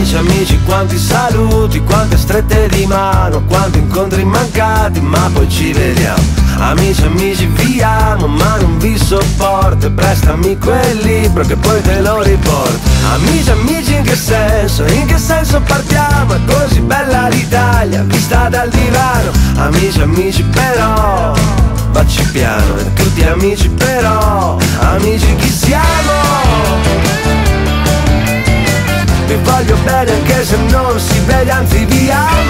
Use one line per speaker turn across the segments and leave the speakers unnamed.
Amici, amici, quanti saluti, quante strette di mano, quanti incontri mancati, ma poi ci vediamo. Amici, amici, vi amo, ma non vi sopporto prestami quel libro che poi te lo riporto. Amici, amici, in che senso? In che senso partiamo? È così bella l'Italia, vista dal divano. Amici, amici, però, facci piano, tutti amici, però, amici chi siamo? si vediamo, ti vediamo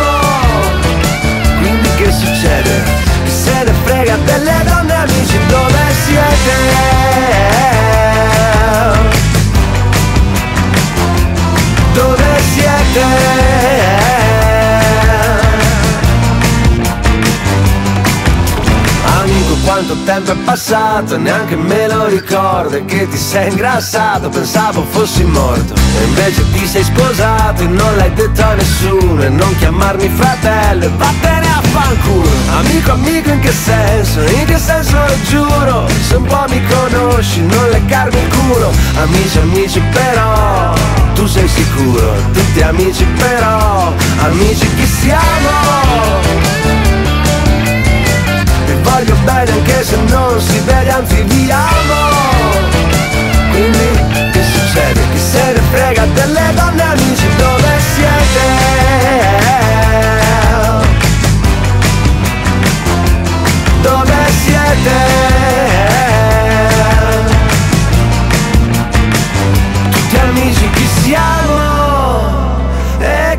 quanto tempo è passato neanche me lo ricordo E che ti sei ingrassato pensavo fossi morto E invece ti sei sposato e non l'hai detto a nessuno E non chiamarmi fratello e vattene a fanculo Amico amico in che senso? In che senso lo giuro Se un po' mi conosci non leccarmi il culo Amici amici però tu sei sicuro Tutti amici però Amici chi siamo?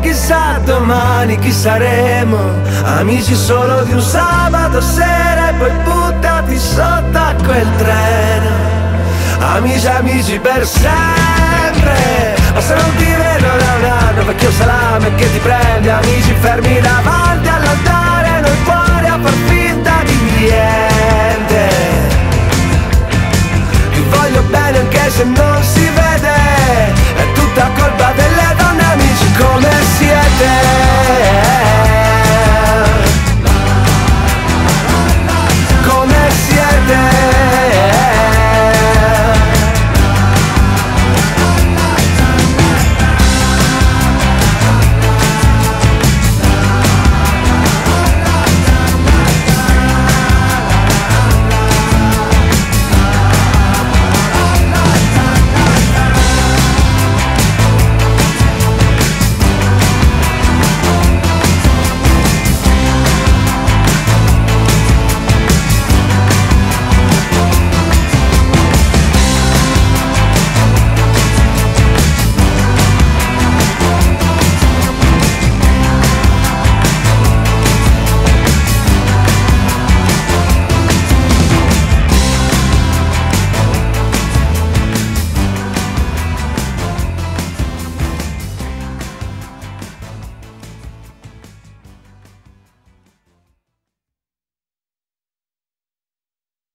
Chissà domani chi saremo. Amici solo di un sabato sera E poi buttati sotto a quel treno. Amici, amici per sempre. Ma se non ti vedo da un anno Vecchio salame che ti prendi Amici fermi davanti all'altare Noi fuori a far finta di niente. Ti voglio bene anche se non